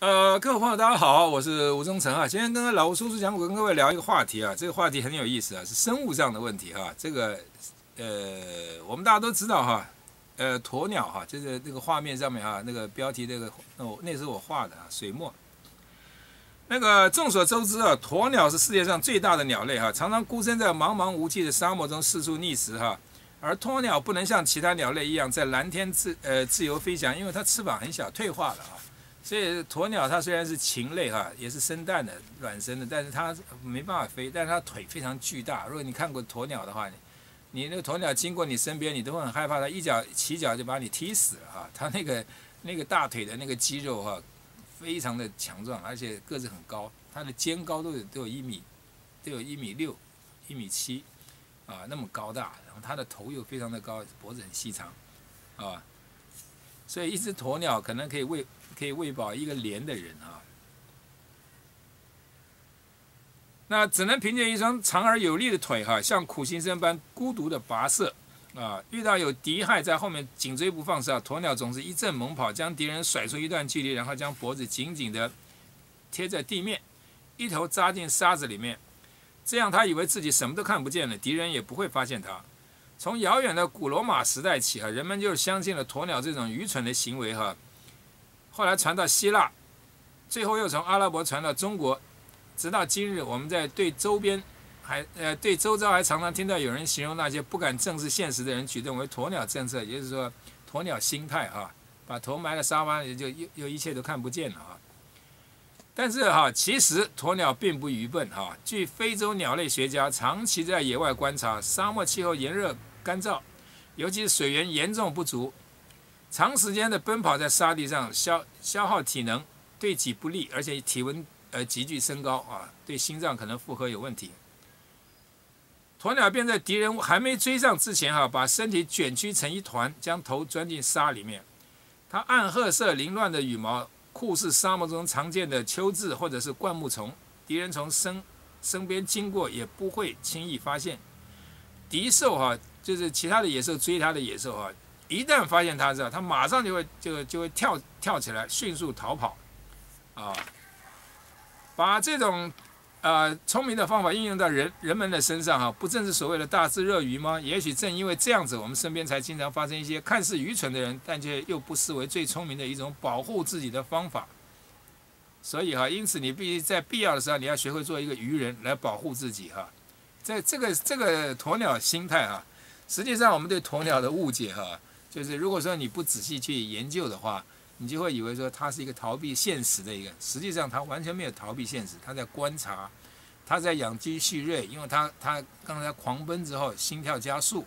呃，各位朋友，大家好，我是吴忠诚啊。今天跟老吴叔叔讲，我跟各位聊一个话题啊，这个话题很有意思啊，是生物上的问题哈。这个呃，我们大家都知道哈，呃，鸵鸟哈，就是那个画面上面哈，那个标题那个，那那是我画的啊，水墨。那个众所周知啊，鸵鸟是世界上最大的鸟类哈，常常孤身在茫茫无际的沙漠中四处觅食哈。而鸵鸟不能像其他鸟类一样在蓝天自呃自由飞翔，因为它翅膀很小，退化了啊。所以鸵鸟它虽然是禽类哈，也是生蛋的、卵生的，但是它没办法飞，但是它腿非常巨大。如果你看过鸵鸟的话，你那个鸵鸟经过你身边，你都很害怕，它一脚起脚就把你踢死了哈。它那个那个大腿的那个肌肉哈，非常的强壮，而且个子很高，它的肩高都有都有一米，都有一米六、一米七啊，那么高大。然后它的头又非常的高，脖子很细长啊，所以一只鸵鸟可能可以喂。可以喂饱一个连的人啊，那只能凭借一双长而有力的腿哈，像苦行僧般孤独的跋涉啊。遇到有敌害在后面紧追不放时啊，鸵鸟总是一阵猛跑，将敌人甩出一段距离，然后将脖子紧紧的贴在地面，一头扎进沙子里面。这样他以为自己什么都看不见了，敌人也不会发现他。从遥远的古罗马时代起哈，人们就相信了鸵鸟这种愚蠢的行为哈。后来传到希腊，最后又从阿拉伯传到中国，直到今日，我们在对周边还呃对周遭还常常听到有人形容那些不敢正视现实的人举动为鸵鸟政策，也就是说鸵鸟心态啊，把头埋在沙发里就又又一切都看不见了啊。但是哈，其实鸵鸟并不愚笨哈。据非洲鸟类学家长期在野外观察，沙漠气候炎热干燥，尤其是水源严重不足。长时间的奔跑在沙地上消消耗体能，对己不利，而且体温呃急剧升高啊，对心脏可能负荷有问题。鸵鸟便在敌人还没追上之前哈，把身体卷曲成一团，将头钻进沙里面。它暗褐色凌乱的羽毛，酷似沙漠中常见的秋雉或者是灌木丛，敌人从身身边经过也不会轻易发现。敌兽哈，就是其他的野兽追它的野兽啊。一旦发现它之后，它马上就会就就会跳跳起来，迅速逃跑，啊，把这种呃聪明的方法应用到人人们的身上哈，不正是所谓的大智若愚吗？也许正因为这样子，我们身边才经常发生一些看似愚蠢的人，但却又不失为最聪明的一种保护自己的方法。所以哈，因此你必须在必要的时候，你要学会做一个愚人来保护自己哈。在这个这个鸵鸟心态啊，实际上我们对鸵鸟的误解哈。就是如果说你不仔细去研究的话，你就会以为说它是一个逃避现实的一个，实际上它完全没有逃避现实，它在观察，它在养精蓄锐，因为它它刚才狂奔之后心跳加速，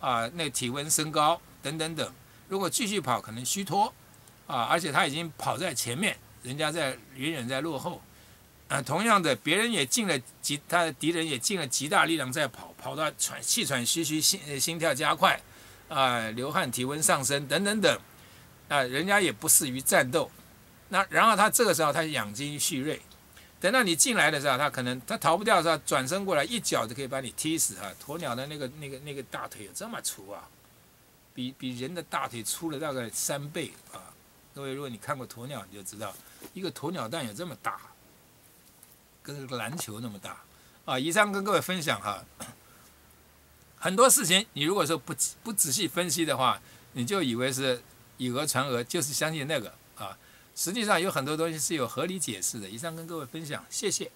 啊，那体温升高等等等，如果继续跑可能虚脱，啊，而且它已经跑在前面，人家在远远在落后，啊，同样的别人也尽了极，他的敌人也尽了极大力量在跑，跑到喘气喘吁吁，心心跳加快。啊，流汗、体温上升等等等，啊，人家也不适于战斗。那然后他这个时候他养精蓄锐，等到你进来的时候，他可能他逃不掉的时候，转身过来一脚就可以把你踢死哈。鸵鸟的那个那个那个大腿有这么粗啊，比比人的大腿粗了大概三倍啊。各位，如果你看过鸵鸟，你就知道一个鸵鸟蛋有这么大，跟篮球那么大啊。以上跟各位分享哈。很多事情，你如果说不不仔细分析的话，你就以为是以讹传讹，就是相信那个啊。实际上有很多东西是有合理解释的。以上跟各位分享，谢谢。